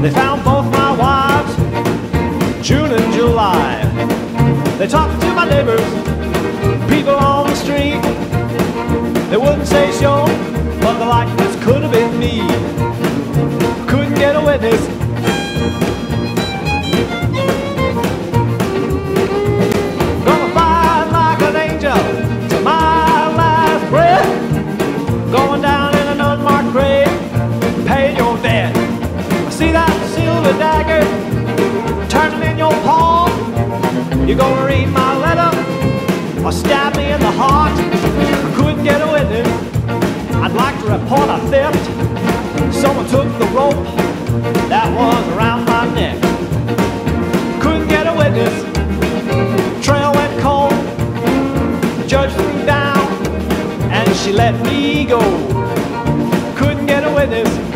They found both my wives, June and July. They talked to my neighbors, people on the street. They wouldn't say sure, but the likeness could have been me. Couldn't get a witness. Silver dagger turning in your palm. You gonna read my letter or stab me in the heart? I couldn't get a witness. I'd like to report a theft. Someone took the rope that was around my neck. Couldn't get a witness. Trail went cold. The judge threw down and she let me go. Couldn't get a witness.